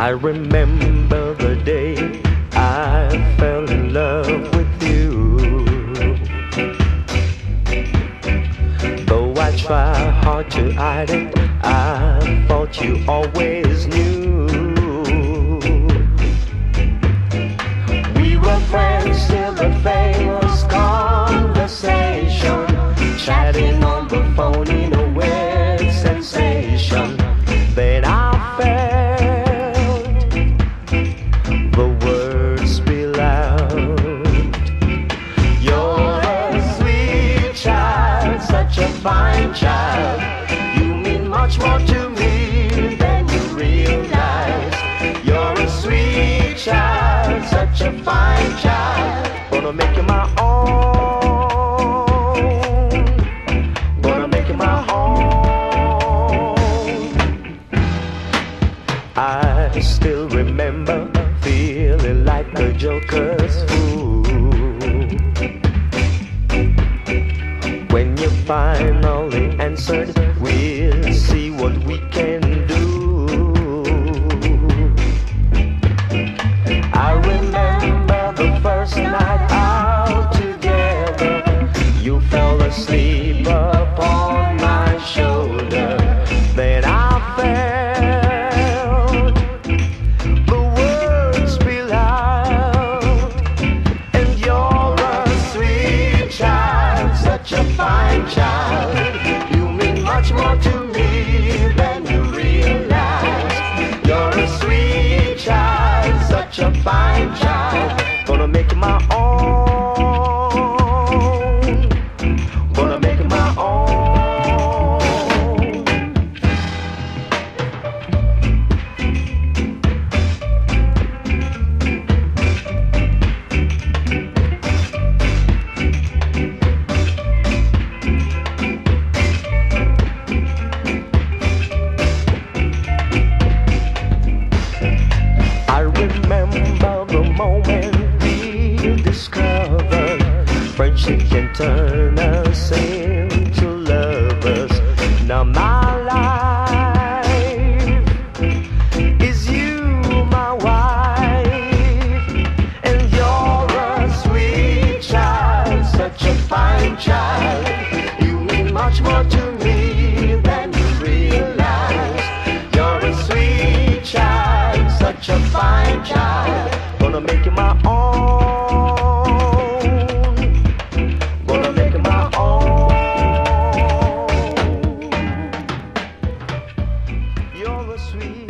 I remember the day I fell in love with you. Though I try hard to hide it, I thought you always knew. We were friends till the famous fine child. You mean much more to me than you realize. You're a sweet child, such a fine child. Gonna make you my own. Gonna make you my own. I still remember feeling like a joker's finally answered, we'll see what we can do. I remember the first night out together. You fell asleep child, such a fine child. Gonna make my own. Friendship can turn us into sweet